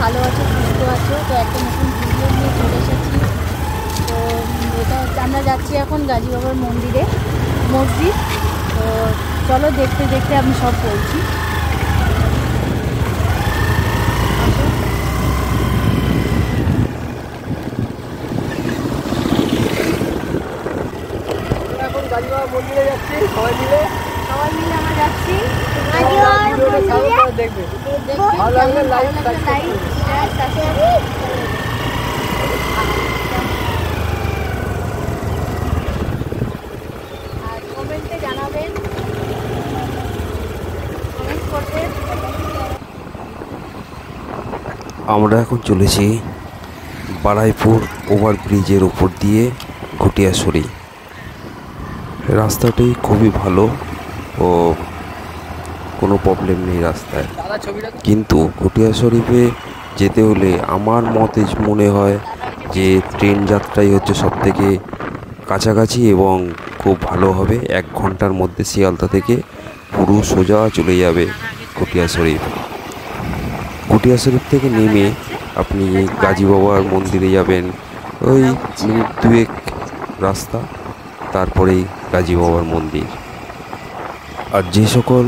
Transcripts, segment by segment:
ভালো আছো সুস্থ আছো তো একটা নতুন ভিডিও নিয়ে চলে এসেছি। তো এটা আমরা যাচ্ছি এখন গাজী বাবার মন্দিরে মসজিদ। তো চলো দেখতে দেখতে আমি সব বলছি। এখন মন্দিরে যাচ্ছি সবাই মিলে। সবাই মিলে আমরা যাচ্ছি। দেখবে। ভালো লাগলে কেমন আমরা এখন চলেছি বারাইপুর ওভারব্রিজের উপর দিয়ে ঘুটিয়াছড়ি। রাস্তাটি খুবই ভালো ও কোনো প্রবলেম নেই রাস্তায়। কিন্তু ঘুটিয়া শরীফে যেতে হলে আমার মতে মনে হয় যে ট্রেন যাত্রাই হচ্ছে সব থেকে কাছাকাছি এবং খুব ভালো হবে। এক ঘণ্টার মধ্যে শিয়ালদা থেকে পুরো সোজা চলে যাবে ঘুটিয়া শরীফ। ঘুটিয়া শরীফ থেকে নেমে আপনি গাজী বাবার মন্দিরে যাবেন। ওই মিনিট দুয়েক রাস্তা তারপরেই গাজী বাবার মন্দির। আর যে সকল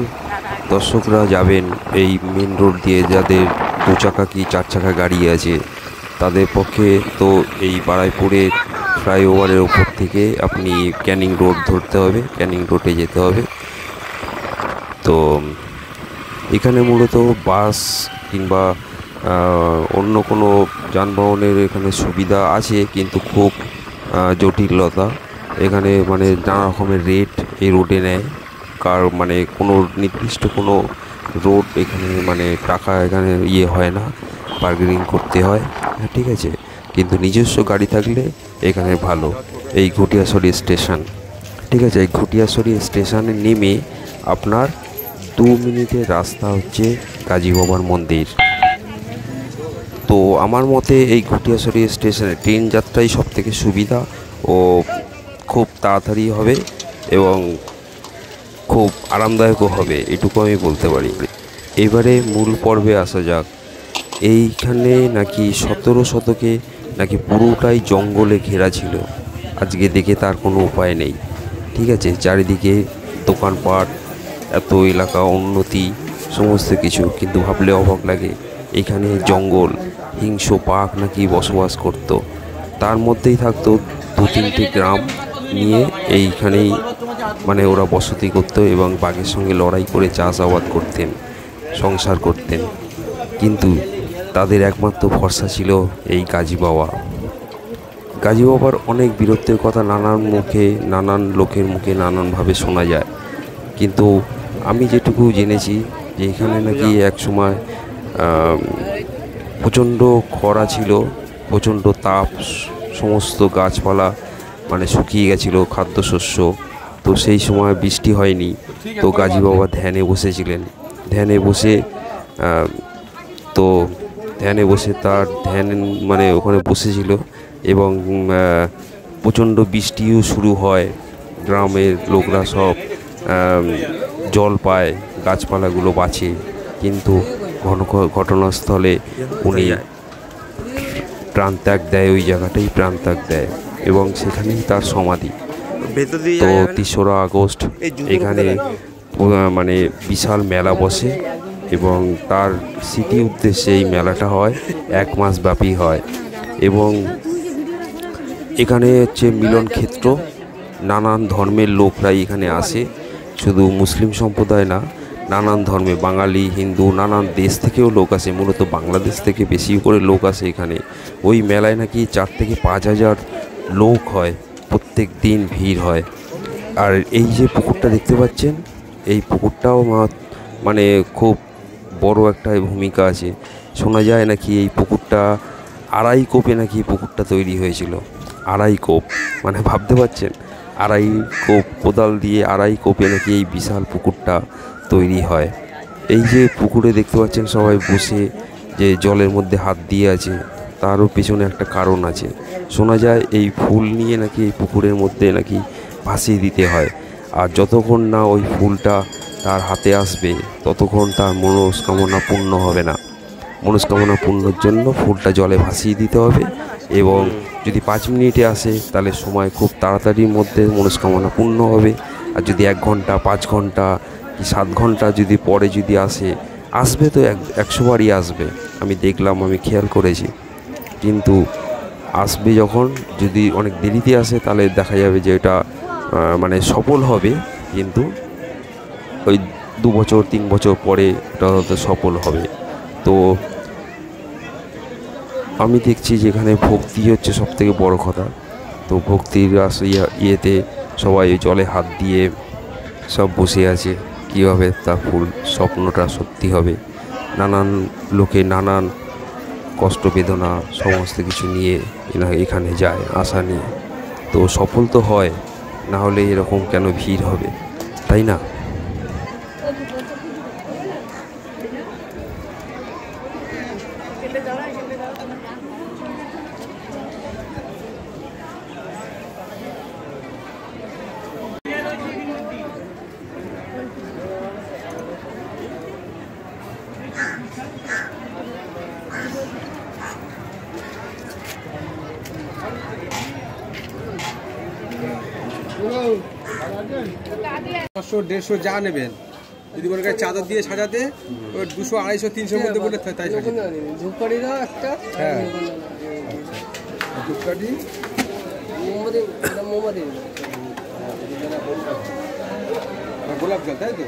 দর্শকরা যাবেন এই মেন রোড দিয়ে, যাদের দু চাকা কি চার চাকা গাড়ি আছে? তাদের পক্ষে তো এই বারাইপুরের ফ্লাইওভারের ওপর থেকে আপনি ক্যানিং রোড ধরতে হবে, ক্যানিং রোডে যেতে হবে। তো, এখানে মূলত বাস কিংবা অন্য কোনো যানবাহনের এখানে সুবিধা আছে, কিন্তু খুব জটিলতা। এখানে মানে নানা রকমের রেট এই রোডে নেয়। কার মানে কোনো নির্দিষ্ট কোনো রোড এখানে মানে টাকা এখানে ইয়ে হয় না বার্গেনিং করতে হয় হ্যাঁ, ঠিক আছে? কিন্তু নিজস্ব গাড়ি থাকলে এখানে ভালো এই ঘুটিয়াছড়ি স্টেশন ঠিক আছে? এই ঘুটিয়াছড়ি স্টেশনে নেমে আপনার দু মিনিটের রাস্তা হচ্ছে গাজী বাবার মন্দির। তো আমার মতে এই ঘুটিয়াছড়ি স্টেশনে ট্রেন যাত্রাই সব থেকে সুবিধা ও খুব তাড়াতাড়ি হবে এবং খুব আরামদায়কও হবে, এটুকু আমি বলতে পারি। এবারে মূল পর্বে আসা যাক। এইখানে নাকি সতেরো শতকে নাকি পুরোটাই জঙ্গলে ঘেরা ছিল। আজকে দেখে তার কোনো উপায় নেই। ঠিক আছে, চারিদিকে দোকানপাট, এত এলাকা, উন্নতি, সমস্ত কিছু। কিন্তু ভাবলে অবাক লাগে, এখানে জঙ্গল, হিংস্র পাক নাকি বসবাস করত। তার মধ্যেই থাকতো দু তিনটি গ্রাম নিয়ে এইখানেই মানে ওরা বসতি করত এবং বাঘের সঙ্গে লড়াই করে চাষাবাদ করতেন, সংসার করতেন। কিন্তু তাদের একমাত্র ভরসা ছিল এই কাজী বাবা। গাজী বাবার অনেক বীরত্বের কথা নানান মুখে, নানান লোকের মুখে নানানভাবে শোনা যায়। কিন্তু আমি যেটুকু জেনেছি যে এখানে নাকি এক সময় প্রচণ্ড খরা ছিল, প্রচণ্ড তাপ, সমস্ত গাছপালা মানে শুকিয়ে গেছিল, খাদ্যশস্য। তো সেই সময় বৃষ্টি হয়নি। তো গাজী বাবা ধ্যানে বসেছিলেন। ধ্যানে বসে তো ধ্যানে বসে তার ধ্যান মানে ওখানে বসেছিল এবং প্রচণ্ড বৃষ্টিও শুরু হয়। গ্রামের লোকরা সব জল পায়, গাছপালাগুলো বাঁচে। কিন্তু ঘন ঘটনাস্থলে উনি প্রাণত্যাগ দেয়, ওই জায়গাটাই প্রাণত্যাগ দেয় এবং সেখানেই তার সমাধি। তো? তেসরা আগস্ট এখানে মানে বিশাল মেলা বসে এবং তার স্মৃতি উদ্দেশ্যে এই মেলাটা হয় এক মাস ব্যাপী হয় এবং এখানে হচ্ছে মিলন ক্ষেত্র নানান ধর্মের লোকরাই এখানে আসে। শুধু মুসলিম সম্প্রদায় না নানান ধর্মে বাঙালি হিন্দু নানান দেশ থেকেও লোক আসে মূলত বাংলাদেশ থেকে বেশি করে লোক আসে এখানে। ওই মেলায় নাকি চার থেকে পাঁচ হাজার লোক হয়। প্রত্যেক দিন ভিড় হয়। আর এই যে পুকুরটা দেখতে পাচ্ছেন, এই পুকুরটাও মানে খুব বড় একটা ভূমিকা আছে। শোনা যায় নাকি এই পুকুরটা আড়াই কোপে নাকি পুকুরটা তৈরি হয়েছিল। আড়াই কোপ মানে ভাবতে পারছেন? আড়াই কোপ কোদাল দিয়ে আড়াই কোপে নাকি এই বিশাল পুকুরটা তৈরি হয়। এই যে পুকুরে দেখতে পাচ্ছেন সবাই বসে, যে জলের মধ্যে হাত দিয়ে আছে, তারও পেছনে একটা কারণ আছে। শোনা যায় এই ফুল নিয়ে নাকি এই পুকুরের মধ্যে নাকি ভাসিয়ে দিতে হয়। আর যতক্ষণ না ওই ফুলটা তার হাতে আসবে, ততক্ষণ তার মনস্কামনা পূর্ণ হবে না। মনস্কামনা পূর্ণর জন্য ফুলটা জলে ভাসিয়ে দিতে হবে এবং যদি পাঁচ মিনিটে আসে, তাহলে সময় খুব তাড়াতাড়ির মধ্যে মনস্কামনা পূর্ণ হবে। আর যদি এক ঘণ্টা, পাঁচ ঘণ্টা কি সাত ঘণ্টা যদি পরে যদি আসে, আসবে তো এক, একশো বারই আসবে। আমি দেখলাম, আমি খেয়াল করেছি। কিন্তু আসবে যখন, যদি অনেক দেরিতে আসে, তাহলে দেখা যাবে যে এটা মানে সফল হবে, কিন্তু ওই দু বছর, তিন বছর পরে এটা হয়তো সফল হবে। তো আমি দেখছি যে এখানে ভক্তি হচ্ছে সব থেকে বড় কথা। তো ভক্তির আস, ইয়া- ইয়েতে সবাই জলে হাত দিয়ে সব বসে আছে, কীভাবে তার ফুল, স্বপ্নটা সত্যি হবে। নানান লোকে নানান কষ্ট, বেদনা, সমস্ত কিছু নিয়ে এনা- এখানে যায় আশা নিয়ে। তো সফল তো হয়, না হলে এরকম কেন ভিড় হবে? তাই না? পাঁচশো দেড়শো যা নেবেন। যদি মনে করেন চাদর দিয়ে সাজাতে ওই দুশো আড়াইশো তিনশোর মধ্যে বলে তাই। ধূপকাঠি দাও একটা হ্যাঁ। ধূপকাঠি। মোমবাতি মোমবাতি। গোলাপ জল তাই তো?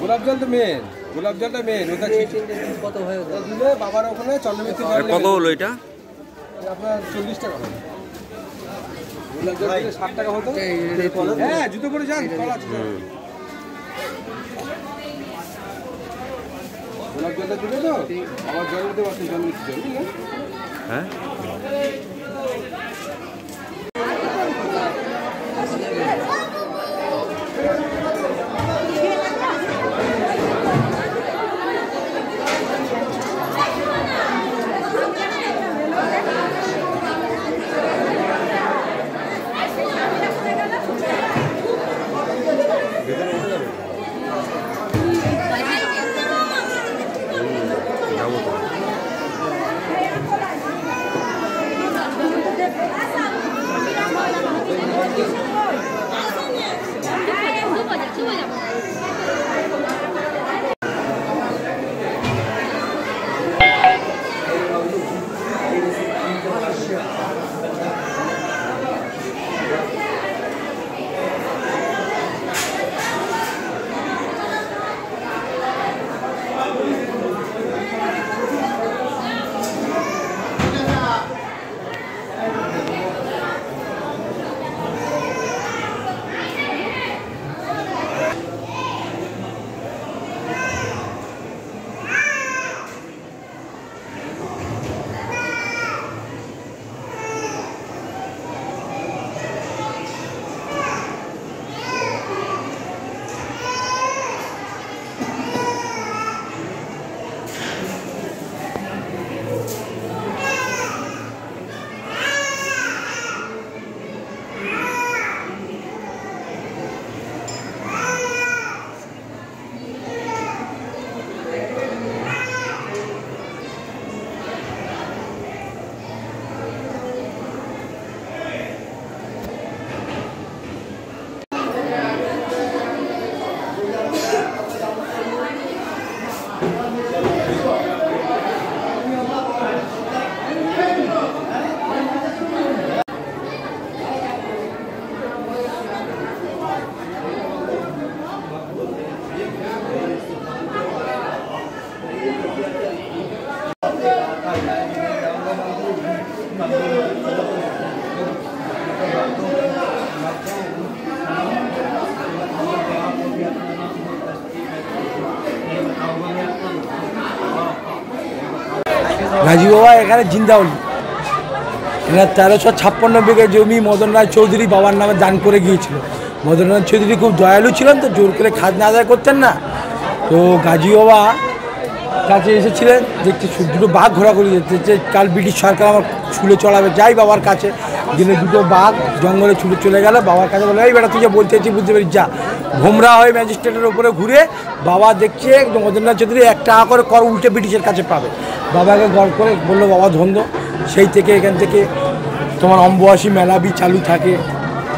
গোলাপ জল। তো মেন গোলাপ জলটা মেন ওটা কত হয় বাবার ওখানে চন্দ্রমিত্র কত হলো এটা? আপনার চল্লিশ টাকা হবে গোলাপ জল দিলে ষাট টাকা হতো হ্যাঁ জুতো পরে যান। গোলাপ জলটা দিলে তো আবার জল দিতে চন্দ্রমিত্র জল হ্যাঁ? এখানে জিন্দাউলি এনার তেরোশো ছাপ্পান্ন বিঘা জমি মদন রায় চৌধুরী বাবার নামে দান করে গিয়েছিল। মদন রায় চৌধুরী খুব দয়ালু ছিলেন তো, জোর করে খাজনা আদায় করতেন না। তো গাজী বাবা কাছে এসেছিলেন, দেখছি দুটো বাঘ ঘোরাঘুরি যে কাল ব্রিটিশ সরকার আমার ছুলে চড়াবে, যাই বাবার কাছে। গেলে দুটো বাঘ জঙ্গলে ছুটে চলে গেল, বাবার কাছে বলে, এই বেটা, তুই যা বলতে চাইছি বুঝতে পারিস যা। ভোমরা হয়ে ম্যাজিস্ট্রেটের ওপরে ঘুরে বাবা দেখছে মদনলাল চৌধুরী এক টাকা করে কর উল্টে ব্রিটিশের কাছে পাবে। বাবাকে গড় করে বলল, বাবা ধন্দ সেই থেকে এখান থেকে তোমার অম্বুয়াসী মেলাবি চালু থাকে।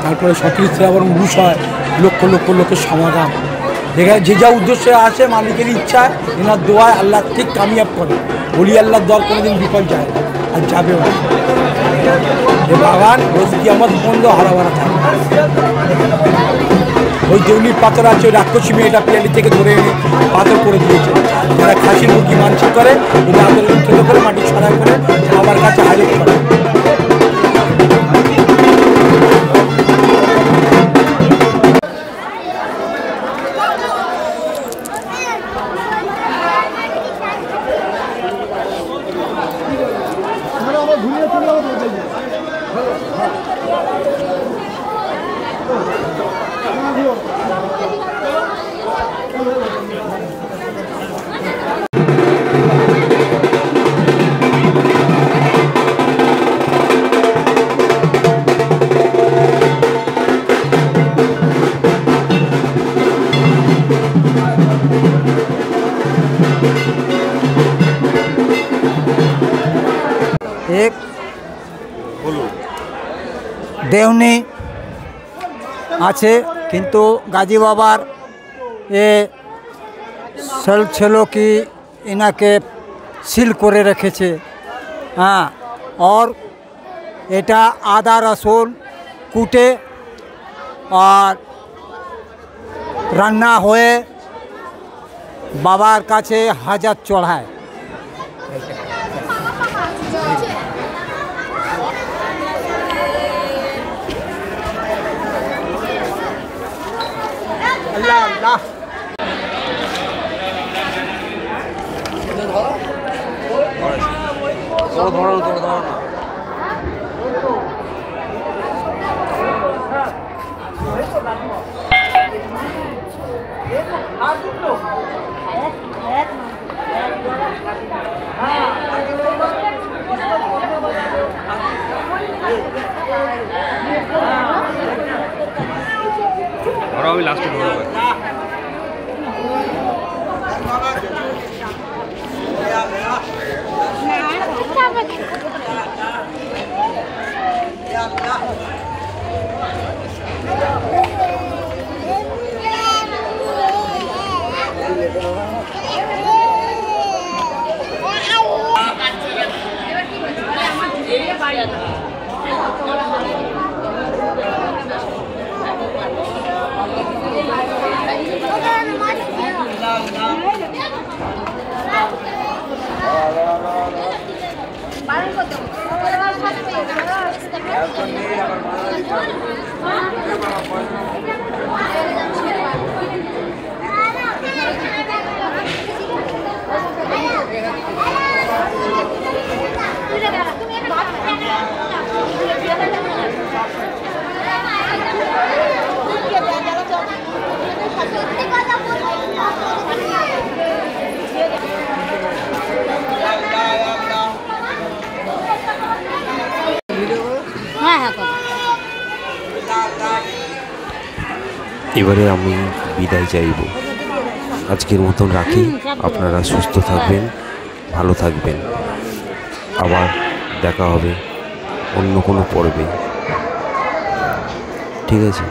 তারপরে সতীশ শ্রাবণ উরুষ হয়। লক্ষ লক্ষ লোকের সমাধান এখানে যে যা উদ্দেশ্যে আসে মালিকের ইচ্ছা, এনার দোয়ায় আল্লাহ ঠিক কামিয়াব করে। বলি, আল্লাহর দর কোনোদিন বিপদ যায় আর যাবেও না। বাগান রোজ কিয়ামত বন্ধ হারা ভরা থাকে ওই দেউলির পাথর আছে, ওই রাক্ষসী মেয়েটা পিয়ালি থেকে ধরে এনে পাথর করে দিয়েছে। যারা খাসির মুরগি মানসিক করে, ওদের ছোটো করে, মাটি ছড়াই করে আমার কাছে হাজির করে। এক। দেওনি আছে। কিন্তু গাজী বাবার এ সেল ছিল কি এনাকে সিল করে রেখেছে। হ্যাঁ और এটা আদা রসুন কুটে আর রান্না হয়ে বাবার কাছে হাজার চড়ায়। ধরো আমি লাস্টে ধরো। না ধরো আমি হ্যাঁ এবারে আমি বিদায় চাইব। আজকের মতন রাখি। আপনারা সুস্থ থাকবেন, ভালো থাকবেন। আবার দেখা হবে অন্য কোনো পর্বে। ঠিক আছে?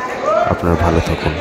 আপনারা ভালো থাকুন।